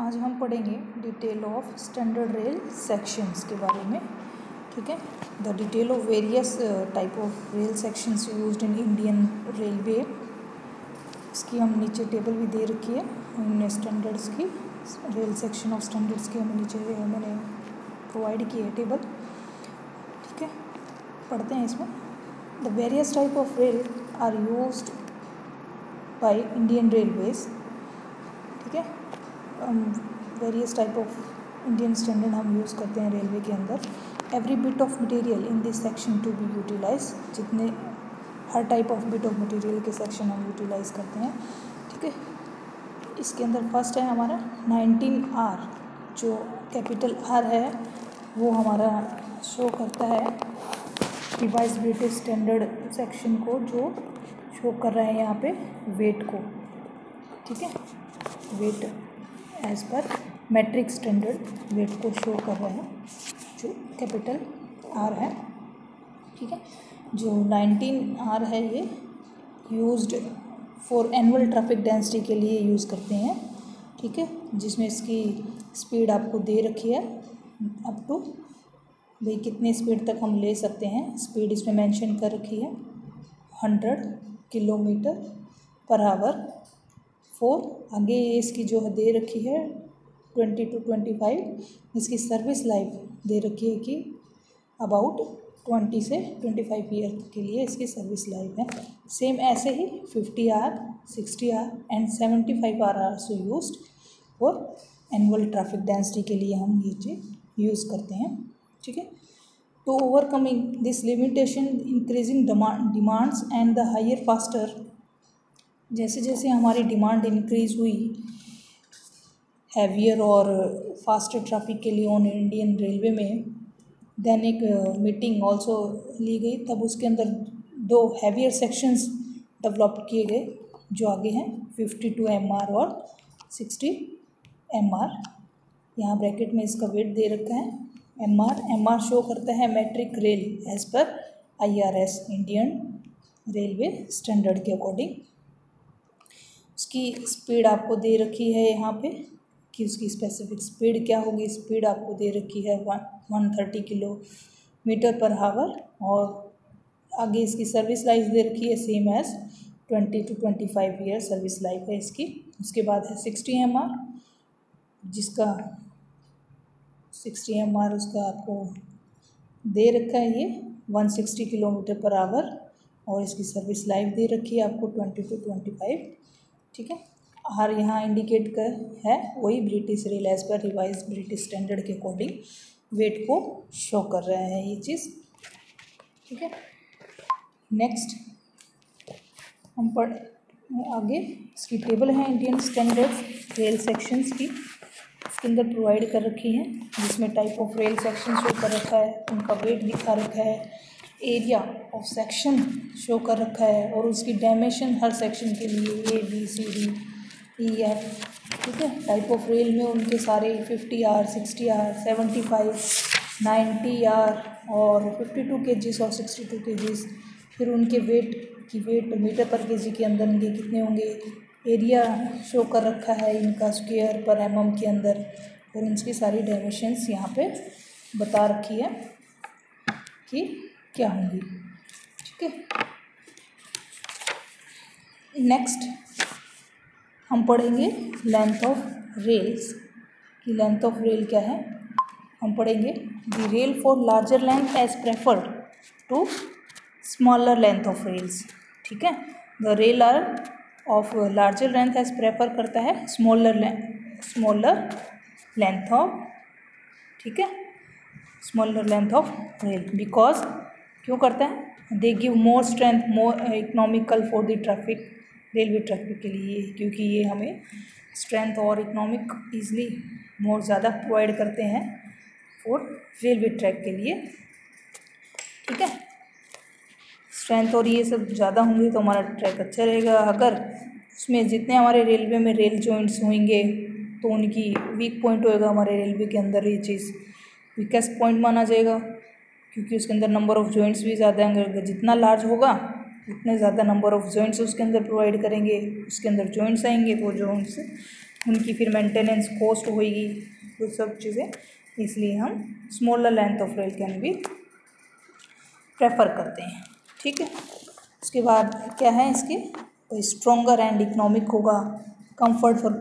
आज हम पढ़ेंगे detail of standard rail sections के बारे में, ठीक है? The detail of various type of rail sections used in Indian railway इसकी हम नीचे टेबल भी दे रखी है हमने स्टैंडर्ड्स की रेल सेक्शन ऑफ़ स्टैंडर्ड्स की हमें नीचे, मैंने प्रोवाइड की है टेबल ठीक है? पढ़ते हैं इसमें. The various type of rail are use by Indian railways ठीक है? Various type of Indian standard हम यूज़ करते हैं रेलवे के अंदर। Every bit of material in this section to be utilise जितने हर type of bit of material के section हम यूटिलाइज करते हैं, ठीक है? इसके अंदर फ़र्स्ट है हमारा नाइनटीन आर जो कैपिटल आर है, वो हमारा शो करता है रिवाइज ब्रिटिश स्टैंडर्ड सेक्शन को, जो शो कर रहा है यहाँ पे वेट को, ठीक है? Weight as per metric standard weight को शो कर रहे हैं, जो कैपिटल आर है, ठीक है? जो नाइनटीन आर है ये used for annual traffic density के लिए यूज़ करते हैं, ठीक है? जिसमें इसकी स्पीड आपको दे रखी है अप टू भाई कितनी स्पीड तक हम ले सकते हैं? स्पीड इसमें मेंशन कर रखी है hundred kilometre per hour four, आगे ये इसकी जो है दे रखी है, ट्वेंटी टू ट्वेंटी फाइव, इसकी सर्विस लाइफ दे रखी है कि अबाउट ट्वेंटी से ट्वेंटी फाइव ईयर के लिए इसकी सर्विस लाइफ है। सेम ऐसे ही fifty R sixty R and seventy five R R so use और एनुअल ट्रैफ़िक डेंसिटी के लिए हम ये चीज़ यूज़ करते हैं, ठीक है? तो overcoming this limitation increasing demands and the higher faster जैसे जैसे हमारी डिमांड इंक्रीज़ हुई हैवियर और फास्टर ट्रैफ़िक के लिए ऑन इंडियन रेलवे में देन एक मीटिंग ऑल्सो ली गई। तब उसके अंदर दो हैवियर सेक्शंस डेवलप किए गए, जो आगे हैं फिफ्टी टू एम आर और सिक्सटी एम आर यहाँ ब्रैकेट में इसका वेट दे रखा है। M R M R show करता है metric rail as per I R S Indian railway standard के अकॉर्डिंग उसकी स्पीड आपको दे रखी है यहाँ पे कि उसकी स्पेसिफिक स्पीड क्या होगी? स्पीड आपको दे रखी है one one thirty kilometre per hour और आगे इसकी सर्विस लाइफ दे रखी है same as twenty two twenty five year service life है इसकी। उसके बाद है सिक्सटी एम आर जिसका सिक्सटी एम आर उसका आपको दे रखा है ये one sixty kilometre per hour और इसकी सर्विस लाइफ दे रखी है आपको ट्वेंटी टू ट्वेंटी फाइव ठीक है? हर यहाँ इंडिकेट कर है, वही British rail as per revise British standard के अकॉर्डिंग वेट को शो कर रहा है ये चीज़। ठीक है? नेक्स्ट हम पढ़, आगे, इसकी टेबल है इंडियन स्टैंडर्ड रेल सेक्शंस की, इसके अंदर प्रोवाइड कर रखी हैं, जिसमें type of rail section show कर रखा है, उनका वेट दिखा रखा है। एरिया ऑफ़ सेक्शन शो कर रखा है और उसकी डायमेंशन हर सेक्शन के लिए A B C D E F ठीक है? टाइप ऑफ़ रेल में उनके सारे fifty R sixty R seventy five ninety R और फिफ्टी टू के जीस और सिक्सटी टू के जीस फिर उनके वेट की वेट मीटर पर के जी के अंदर इनके कितने होंगे? एरिया शो कर रखा है इनका स्क्वेयर पर एम के अंदर और इनकी सारी डायमेंशंस यहाँ पे बता रखी है कि क्या होंगी? ठीक है? नेक्स्ट हम पढ़ेंगे लेंथ ऑफ़ रेल्स कि लेंथ ऑफ़ रेल क्या है? हम पढ़ेंगे the rail for larger length as preferred to smaller length of rails ठीक है? The rail are of larger length as prefer करता है स्मॉलर स्मॉलर लेंथ ऑफ़ ठीक है? Smaller length of rail because क्यों करता है? They give more strength more economical for the traffic railway traffic के लिए, क्योंकि ये हमें स्ट्रेंथ और इकोनॉमिक ईजली मोर ज़्यादा प्रोवाइड करते हैं फॉर रेलवे ट्रैक के लिए। ठीक है? स्ट्रेंथ और ये सब ज़्यादा होंगे तो हमारा ट्रैक अच्छा रहेगा। अगर उसमें जितने हमारे रेलवे में रेल जॉइंट्स होंगे तो उनकी वीक पॉइंट होएगा हमारे रेलवे के अंदर ये चीज़। वीकेस्ट पॉइंट माना जाएगा। क्योंकि उसके अंदर नंबर ऑफ़ जॉइंट्स भी ज़्यादा होंगे जितना लार्ज होगा, उतने ज़्यादा नंबर ऑफ़ जॉइंट्स उसके अंदर प्रोवाइड करेंगे। उसके अंदर जॉइंट्स आएँगे तो जॉइंट्स उनकी फिर मेंटेनेंस कॉस्ट होगी वो सब चीज़ें। इसलिए हम smaller length of rail can भी प्रेफर करते हैं, ठीक है? उसके बाद क्या है इसके? स्ट्रोंगर एंड इकोनॉमिक होगा कंफर्ट फॉर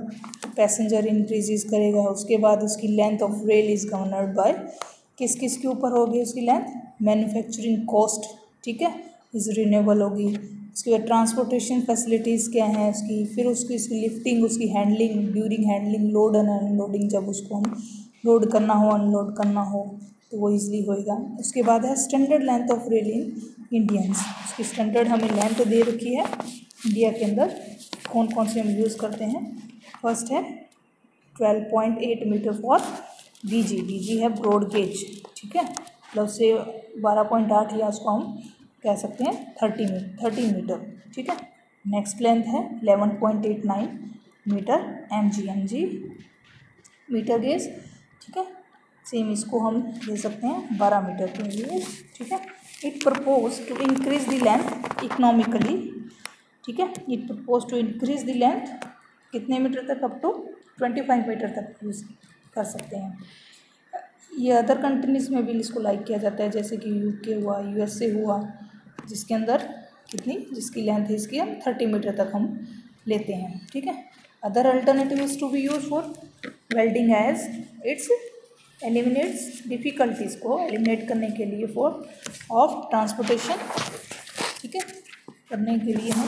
पैसेंजर इंक्रीजेज करेगा। उसके बाद उसकी length of rail is governed by किस किस के ऊपर होगी उसकी लेंथ मैन्युफैक्चरिंग कॉस्ट ठीक है? इज़ रिन्यूएबल होगी। उसके बाद ट्रांसपोर्टेशन फैसिलिटीज़ क्या हैं उसकी? फिर उसकी उसकी लिफ्टिंग उसकी handling during handling load and unloading जब उसको हम लोड करना हो अनलोड करना हो तो वो इजली होएगा। उसके बाद है standard length of rail in Indians उसकी स्टैंडर्ड हमें लेंथ दे रखी है। इंडिया के अंदर कौन कौन से हम यूज़ करते हैं? फ़र्स्ट है twelve point eight metre for B G B G, है ब्रॉड गेज ठीक है? प्लस से बारह पॉइंट आठ या उसको हम कह सकते हैं थर्टी मीटर थर्टी मीटर ठीक है? नेक्स्ट लेंथ है eleven point eight nine metre M G M G metre gauge ठीक है? सेम इसको हम ले सकते हैं बारह मीटर के लिए, ठीक है? It propose to increase the length economically ठीक है? It propose to increase the length कितने मीटर तक? Up to twenty five metre तक यूज़ कर सकते हैं। ये अदर कंट्रीज़ में भी इसको लाइक किया जाता है, जैसे कि यूके हुआ यूएसए हुआ, जिसके अंदर कितनी, जिसकी लेंथ है इसकी, हम थर्टी मीटर तक हम लेते हैं, ठीक है? Other alternative is to be use for welding as it's eliminates difficulties को एलिमिनेट करने के लिए फॉर ऑफ़ ट्रांसपोर्टेशन ठीक है? करने के लिए हम,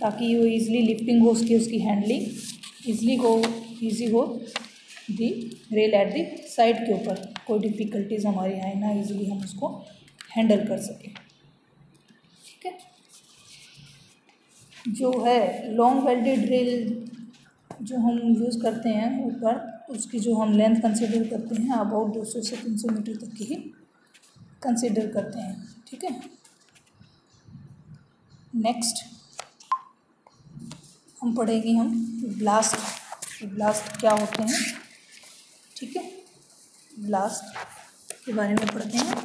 ताकि वो ईज़िली लिफ्टिंग हो उसकी उसकी हैंडलिंग ईज़िली हो ईज़ी हो the rail at the side के ऊपर। कोई डिफ़िकल्टीज़ हमारे आए ना ईज़िली हम उसको हैंडल कर सकें। ठीक है? जो है लॉन्ग वेल्डेड रेल जो हम यूज़ करते हैं ऊपर, उसकी जो हम लेंथ कंसिडर करते हैं अबाउट दो सौ से तीन सौ मीटर तक की ही कंसिडर करते हैं। ठीक है? नेक्स्ट हम पढ़ेंगे हम ब्लास्ट ब्लास्ट क्या होते हैं? ठीक है? ब्लास्ट के बारे में पढ़ते हैं।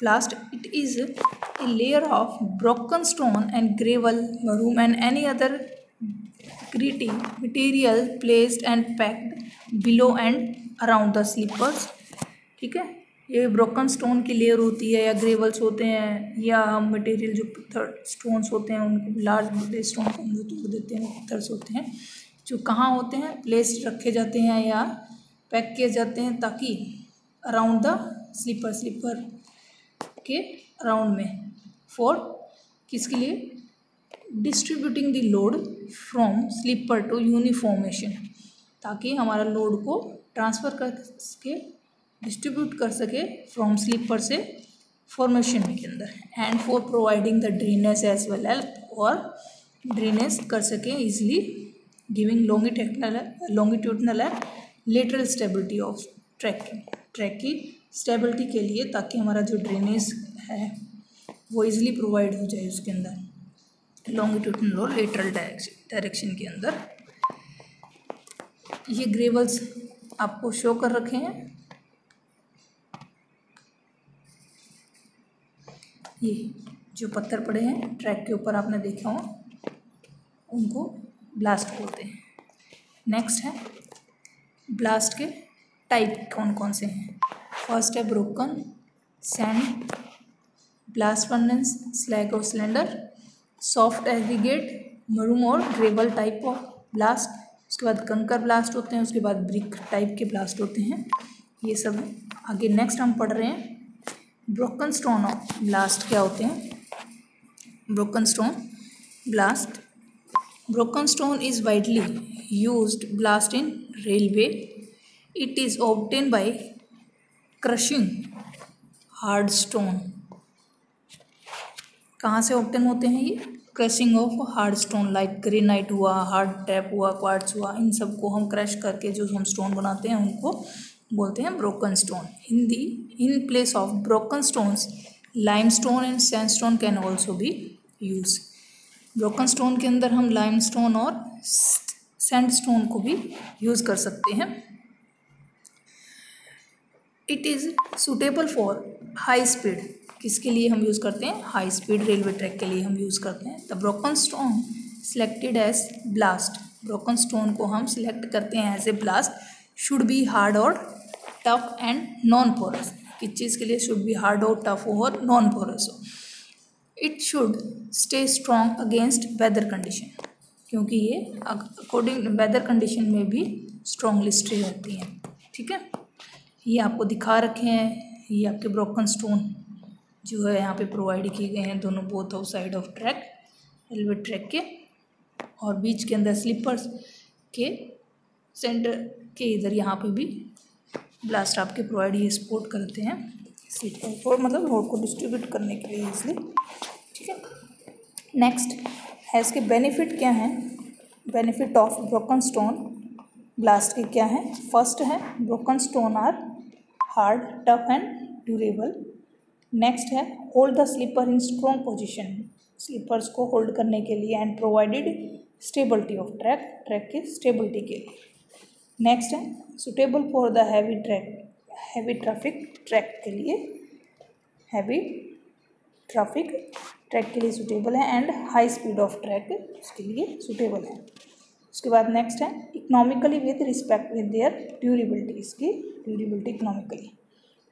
Ballast it is a layer of broken stone and gravel moorum and any other gritty material placed and packed below and around the slippers ठीक है? ये ब्रोकन स्टोन की लेयर होती है या ग्रेवल्स होते हैं या हम मटेरियल जो पत्थर स्टोन्स होते हैं, उनको लार्ज बड़े स्टोन को हम जो तोड़ देते हैं पत्थर होते हैं। जो कहाँ होते हैं प्लेस रखे जाते हैं या पैक किए जाते हैं ताकि अराउंड द स्लीपर स्लीपर के अराउंड में। फॉर किसके लिए? Distributing the load from sleeper to यूनिफॉर्मेशन ताकि हमारा लोड को ट्रांसफ़र कर सके डिस्ट्रीब्यूट कर सके फ्रॉम स्लीपर से फॉर्मेशन के अंदर। And for providing the drainage as well L और ड्रेनेस कर सके easily longitudinal longitudinal and lateral stability of tracking track की स्टेबिलिटी के लिए ताकि हमारा जो ड्रेनेज है, वो इजली प्रोवाइड हो जाए उसके अंदर लॉन्गिट्यूडनल और लेटरल डायरेक्शन के अंदर। ये ग्रेवल्स आपको शो कर रखे हैं। ये जो पत्थर पड़े हैं ट्रैक के ऊपर आपने देखा हो, उनको ब्लास्ट बोलते हैं। नेक्स्ट है, ब्लास्ट के टाइप कौन कौन से हैं? फ़र्स्ट है broken sand ballast furnace slag और सिलेंडर सॉफ्ट एग्रीगेट मरूम और ग्रेवल टाइप ऑफ़ ब्लास्ट उसके बाद कंकर ब्लास्ट होते हैं, उसके बाद ब्रिक टाइप के ब्लास्ट होते हैं। ये सब आगे नेक्स्ट हम पढ़ रहे हैं ब्रोकन स्टोन ऑफ़ ब्लास्ट क्या होते हैं? Broken stone ballast broken stone is widely used ballast in railway it is obtain by crushing hard stone कहाँ से ऑब्टेन होते हैं ये? Crushing of hard stone like granite हुआ हार्ड टैप हुआ क्वार्ट्स हुआ, इन सबको हम क्रश करके जो हम स्टोन बनाते हैं, उनको बोलते हैं broken stone Hindi in place of broken stones lime stone and sand stone can also be use broken stone के अंदर हम लाइम स्टोन और सैंड स्टोन को भी यूज़ कर सकते हैं। It is suitable for high speed किसके लिए हम यूज़ करते हैं? हाई स्पीड रेलवे ट्रैक के लिए हम यूज़ करते हैं। The broken stone selected as ballast broken stone को हम सिलेक्ट करते हैं as a ballast should be hard और टफ एंड नॉन पोरस किस चीज़ के लिए शुड बी हार्ड और टफ हो और नॉन पोरस हो? It should stay strong against weather condition क्योंकि ये अकॉर्डिंग वेदर कंडीशन में भी स्ट्रॉन्गली स्टे होती हैं, ठीक है? ये आपको दिखा रखे हैं, ये आपके ब्रोकन स्टोन जो है यहाँ पे प्रोवाइड किए गए हैं दोनों both of side of track railway track के, और बीच के अंदर स्लीपर्स के सेंटर के इधर यहाँ पे भी ब्लास्ट आपके प्रोवाइड ये सपोर्ट करते हैं सीट पर मतलब रोड को डिस्ट्रीब्यूट करने के लिए इसलिए ठीक है नेक्स्ट है इसके बेनिफिट क्या हैं? Benefit of broken stone ballast के क्या हैं? फ़र्स्ट है broken stone are hard tough and durable next है hold the sleeper in strong position sleepers को होल्ड करने के लिए and provided stability of track track की स्टेबिलिटी के लिए. नेक्स्ट है suitable for the heavy track heavy traffic track के लिए. हैवी ट्रैफ़िक ट्रैक के लिए सुटेबल है and high speed of track उसके लिए सुटेबल है। उसके बाद नेक्स्ट है economically with respect with their durability इसकी ड्यूरेबिलिटी इकोनॉमिकली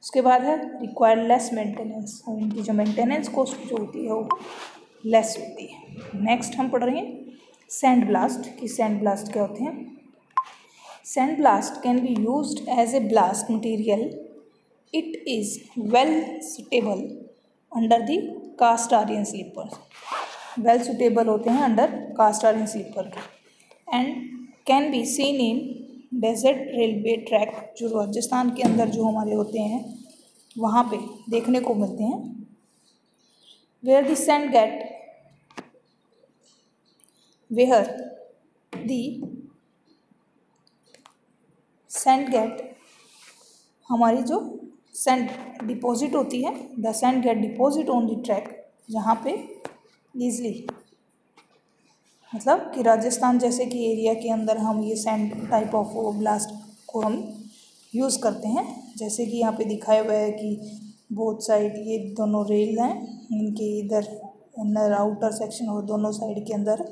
उसके बाद है रिक्वायर लेस मेंटेनेंस और इनकी जो मेंटेनेंस कॉस्ट जो होती है, वो लेस होती है। नेक्स्ट हम पढ़ रहे हैं सैंड ब्लास्ट कि सैंड ब्लास्ट क्या होते हैं? Sand ballast can be use as a ballast material it is well suitable under the cast iron sleeper well suitable होते हैं अंडर कास्ट आरियन स्लीपर के। And can be seen in desert railway track जो राजस्थान के अंदर जो हमारे होते हैं, वहाँ पे देखने को मिलते हैं। Where the sand get where the sand get हमारी जो सेंड डिपॉजिट होती है, the sand get deposit on the track, जहाँ पे ईजली मतलब कि राजस्थान जैसे कि एरिया के अंदर हम ये सैंड टाइप ऑफ़ ब्लास्ट को हम यूज़ करते हैं, जैसे कि यहाँ पे दिखाया हुआ है कि बोथ साइड ये दोनों रेल हैं, इनके इधर इनर आउटर सेक्शन और दोनों साइड के अंदर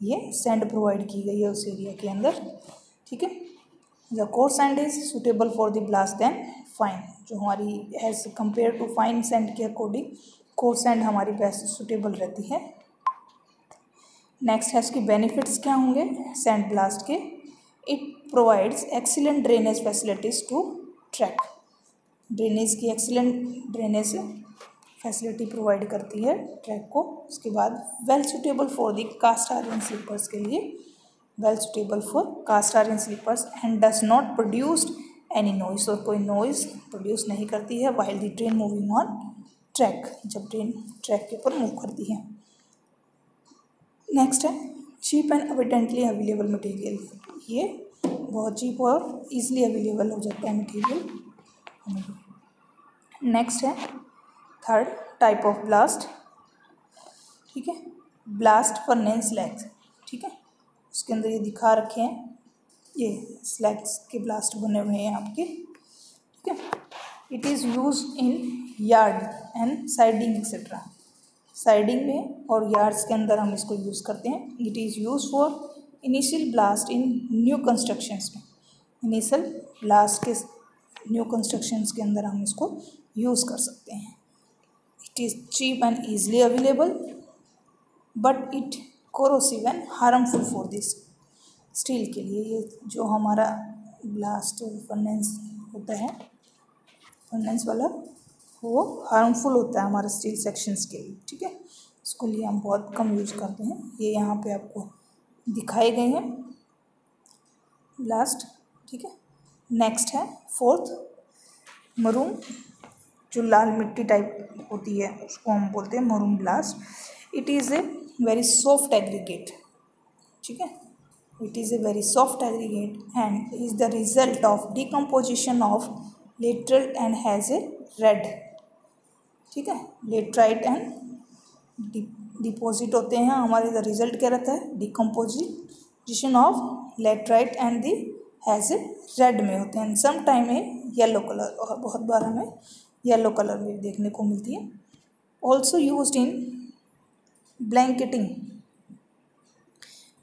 ये सैंड प्रोवाइड की गई है उस एरिया के अंदर, ठीक है? The coarse sand is suitable for the ballast than fine जो हमारी as compare to fine sand के अकॉर्डिंग कोर सैंड हमारी बेस्ट सुटेबल रहती है। नेक्स्ट है इसके बेनिफिट्स क्या होंगे? सैंड ब्लास्ट के। It provides excellent drainage facilities to track drainage की एक्सीलेंट ड्रेनेज फैसिलिटी प्रोवाइड करती है ट्रैक को। उसके बाद well suitable for the cast iron sleepers के लिए। Well suitable for cast iron sleepers and does not produced any noise और कोई नॉइस प्रोड्यूस नहीं करती है while the train moving on track जब ट्रेन ट्रैक के ऊपर मूव करती है। नेक्स्ट है cheap and abundantly available material ये बहुत चीप और इजीली अवेलेबल हो जाता है मटेरियल नेक्स्ट है थर्ड टाइप ऑफ़ ब्लास्ट ठीक है ब्लास्ट फॉर स्लैग्स ठीक है, उसके अंदर ये दिखा रखे हैं। ये स्लैग्स के ब्लास्ट बने हुए हैं आपके, ठीक है? It is use in yard and siding etcetera siding में और यार्ड्स के अंदर हम इसको यूज़ करते हैं। It is use for initial ballast in new constructions में। इनिशियल ब्लास्ट के न्यू कंस्ट्रक्शंस के अंदर हम इसको यूज़ कर सकते हैं। It is cheap and easily available but it corrosive and harmful for this steel के लिए ये जो हमारा ब्लास्ट फर्नेंस होता है फर्नेंस वाला, वो हार्मफुल होता है हमारे स्टील सेक्शंस के लिए, ठीक है? इसको लिए हम बहुत कम यूज़ करते हैं। ये यहाँ पे आपको दिखाए गए हैं। ब्लास्ट ठीक है? नेक्स्ट है फोर्थ मरूम जो लाल मिट्टी टाइप होती है, उसको हम बोलते हैं moorum ballast it is a very soft aggregate ठीक है? It is a very soft aggregate and is the result of decomposition of lateral and has a red ठीक है? लेटराइट एंड डिपोजिट होते हैं। हमारे द रिज़ल्ट क्या रहता है? Decomposition of laterite and the has a red में होते हैं। Some time a yellow colour और बहुत बार हमें येलो कलर में देखने को मिलती है। Also use in blanketing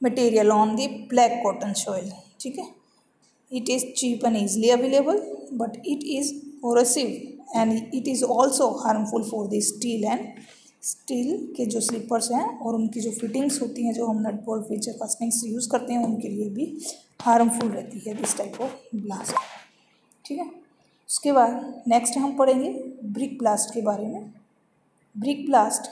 material on the black cotton soil ठीक है? It is cheap and easily available but it is corrosive and it is also harmful for the steel and steel के जो slippers हैं और उनकी जो fittings होती हैं, जो हम nut bolt feature fastenings use करते हैं, उनके लिए भी हार्मफुल रहती है दिस टाइप ऑफ़ ब्लास्ट ठीक है? उसके बाद नेक्स्ट हम पढ़ेंगे ब्रिक ब्लास्ट के बारे में। Brick ballast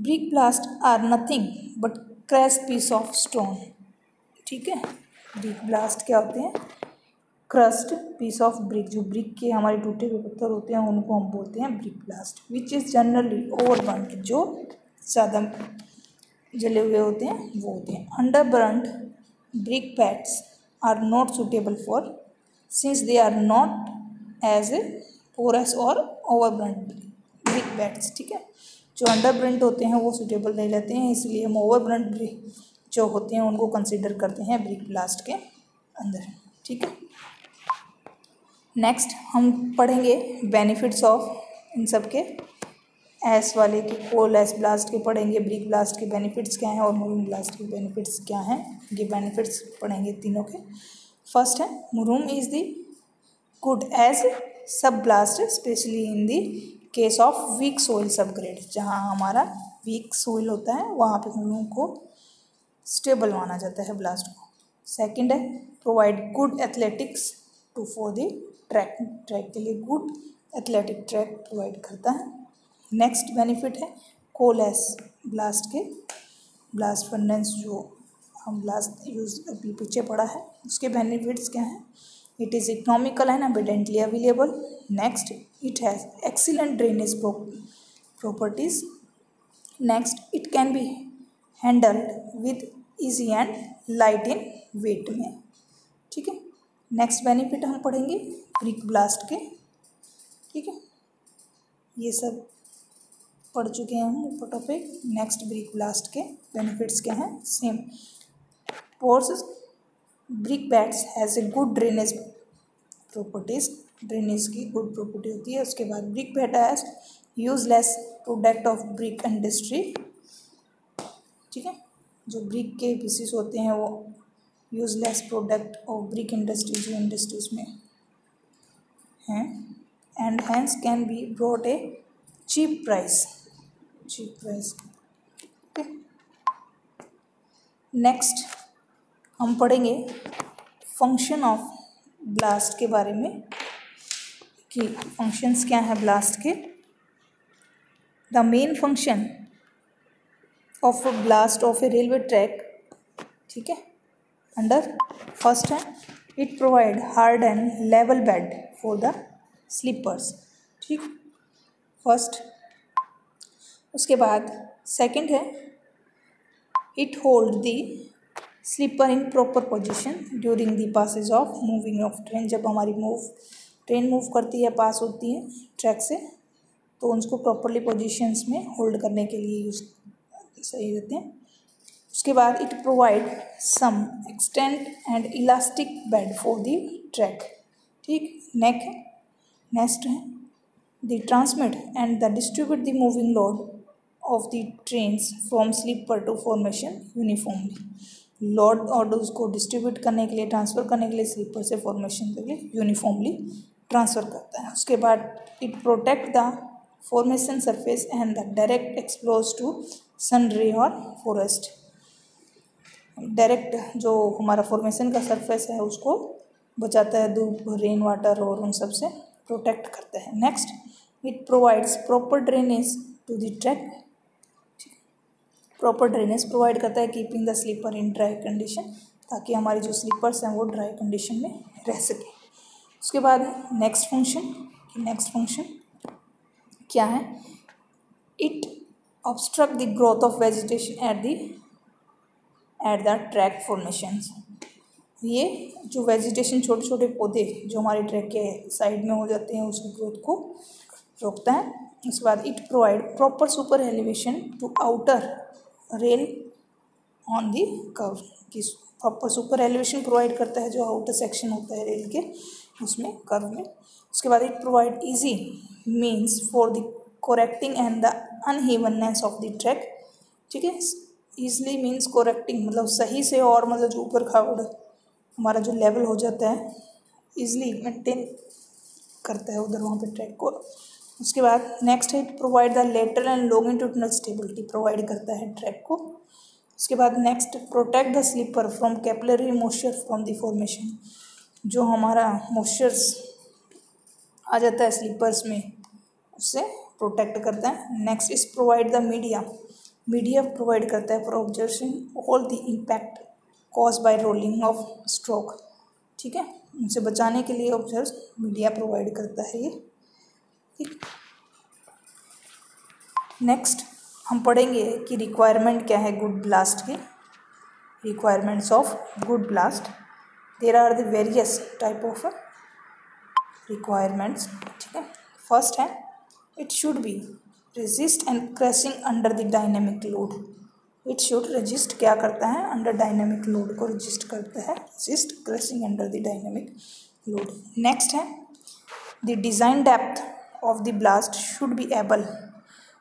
brick ballast are nothing but crash piece of stone. ठीक है? ब्रिक ब्लास्ट क्या होते हैं? Crust piece of brick. जो ब्रिक के हमारे टूटे हुए पत्थर होते हैं, उनको हम बोलते हैं brick ballast which is generally over burned जो ज़्यादा जले हुए होते हैं, वो होते हैं। Under burned brick bats are not suitable for since they are not as a porous और ओवर ब्रिक बैट्स ठीक है? जो अंडर ब्रेंड होते हैं वो सूटेबल नहीं रहते हैं, इसलिए हम ओवर ब्रेंड जो होते हैं उनको कंसिडर करते हैं ब्रिक ब्लास्ट के अंदर, ठीक है? नेक्स्ट हम पढ़ेंगे बेनिफिट्स ऑफ़ इन सब के एस वाले के कोल एस ब्लास्ट के पढ़ेंगे ब्रिक ब्लास्ट के बेनिफिट्स क्या हैं और मुरूम ब्लास्ट के बेनिफिट्स क्या हैं? ये बेनिफिट्स पढ़ेंगे तीनों के। फ़र्स्ट है moorum is the good as sub ballast specially in the case of weak soil subgrade जहाँ हमारा वीक सोइल होता है, वहाँ पे लोगों को स्टेबल माना जाता है ब्लास्ट को। सेकंड है provide good athletics to for the track track के लिए गुड एथलेटिक ट्रैक प्रोवाइड करता है। नेक्स्ट बेनिफिट है कोलेस ब्लास्ट के। ब्लास्ट फर्नेंस जो हम ब्लास्ट यूज़ अभी पीछे पड़ा है, उसके बेनिफिट्स क्या हैं? It is economical and abundantly available next it has excellent drainage properties next it can be handled with easy and light in weight में। ठीक है? नेक्स्ट बेनिफिट हम पढ़ेंगे ब्रिक ब्लास्ट के। ठीक है? ये सब पढ़ चुके हैं हम ऊपर टॉपिक नेक्स्ट ब्रिक ब्लास्ट के बेनिफिट्स के हैं? Same porous brick bats has a good drainage properties drainage की गुड प्रॉपर्टी होती है। उसके बाद brick bat has useless product of brick industry ठीक है? जो ब्रिक के पीसीस होते हैं, वो useless product of brick industry जो इंडस्ट्रीज़ में हैं। And hence can be brought a cheap price cheap price ठीक नेक्स्ट हम पढ़ेंगे फ़ंक्शन ऑफ़ ब्लास्ट के बारे में कि फ़ंक्शंस क्या है ब्लास्ट के। The main function of ballast of a railway track ठीक है अंडर फ़र्स्ट है it provide hard and level bed for the sleepers ठीक। फ़र्स्ट उसके बाद सेकंड है it hold the sleeper in proper position during the passes of, moving of train. जब हमारी move, train move करती है, पास होती है ट्रैक से तो उसको प्रॉपरली पोजिशंस में होल्ड करने के लिए यूज़ सही रहते हैं। उसके बाद it provide some extent and elastic bed for the track. ठीक, नेक है नेक्स्ट है। The transmit and the distribute the moving load of the trains from sleeper to formation uniformly. Load और उसको डिस्ट्रीब्यूट करने के लिए, ट्रांसफ़र करने के लिए स्लीपर से फॉर्मेशन के लिए यूनिफॉर्मली ट्रांसफ़र करता है। उसके बाद it protect the formation surface and the direct expose to sun ray और फॉरेस्ट डायरेक्ट जो हमारा फॉर्मेशन का सरफेस है, उसको बचाता है धूप रेन वाटर और उन सबसे प्रोटेक्ट करता है। Next it provides proper drainage to the track proper drainage provide करता है keeping the sleeper in dry condition ताकि हमारे जो स्लीपर्स हैं वो ड्राई कंडीशन में रह सके। उसके बाद नेक्स्ट फ़ंक्शन नेक्स्ट फ़ंक्शन क्या है? It obstruct the growth of vegetation at the at the track formation ये जो वेजिटेशन छोटे छोटे पौधे जो हमारे ट्रैक के साइड में हो जाते हैं, उसकी ग्रोथ को रोकता है। उसके बाद it provide proper super elevation to outer rail on the curve की प्रॉपर सुपर एलिवेशन प्रोवाइड करता है जो आउटर सेक्शन होता है रेल के, उसमें कर्व में। उसके बाद it provide easy means for the correcting and the unevenness of the track ठीक है? ईजली मीन्स कोरेक्टिंग मतलब सही से और मतलब जो ऊपर खावड़ हमारा जो लेवल हो जाता है ईजली मेंटेन करता है उधर वहाँ पे ट्रैक को। उसके बाद नेक्स्ट है provide the lateral and long longitudinal stability provide करता है ट्रैक को। उसके बाद next protect the sleeper from capillary moisture from the formation जो हमारा मॉइस्चर्स आ जाता है स्लीपर्स में, उससे प्रोटेक्ट करता है। Next is provide the media media provide करता है for observation all the impact cause by rolling of stroke ठीक है? उनसे बचाने के लिए ऑब्ज़र्व मीडिया प्रोवाइड करता है ये। ठीक नेक्स्ट हम पढ़ेंगे कि रिक्वायरमेंट क्या है गुड ब्लास्ट की। Requirements of good ballast there are the various type of requirements ठीक है? फ़र्स्ट है it should be resist and crushing under the dynamic load it should resist क्या करता है? अंडर डायनेमिक लोड को रजिस्ट करता है। Resist crushing under the dynamic load next है the design depth of the blast should be able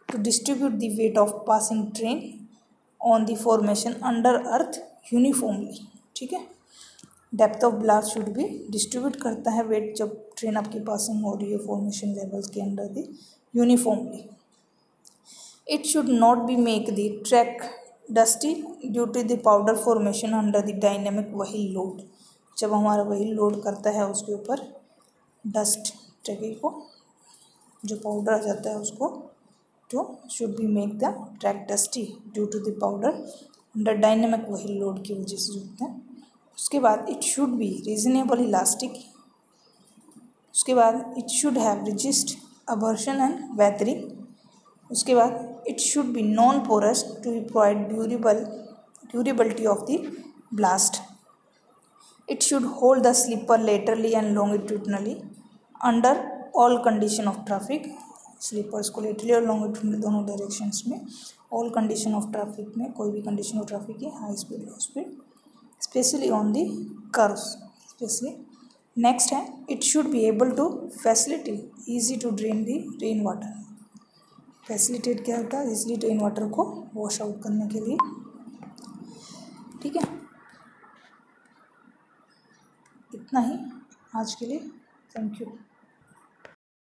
to distribute the weight of passing train on the formation under earth uniformly, ठीक है? Depth of ballast should भी distribute करता है wait जब train आपकी passing हो रही है फॉर्मेशन लेवल्स के under the uniformly it should not be make the track dusty due to the powder formation under the dynamic वही लोड जब हमारा वही लोड करता है, उसके ऊपर डस्ट ट्रैक को जो पाउडर आ जाता है उसको तो should be make the track dusty due to the powder under dynamic वही लोड की वजह से जो होता है, उसके बाद it should be reasonable elastic उसके बाद it should have resist abrasion and weathering उसके बाद it should be non porous to provide durable durability of the ballast it should hold the sleeper laterally and longitudinally under all condition of traffic sleepers को laterally और longitudinally दोनों directions में all condition of traffic में, कोई भी condition of traffic की high speed low speed specially on the curves specially next है it should be able to facility easy to drain the rain water facilitate क्या होता है? Easily rain water को wash out करने के लिए। ठीक है? इतना ही आज के लिए। Thank you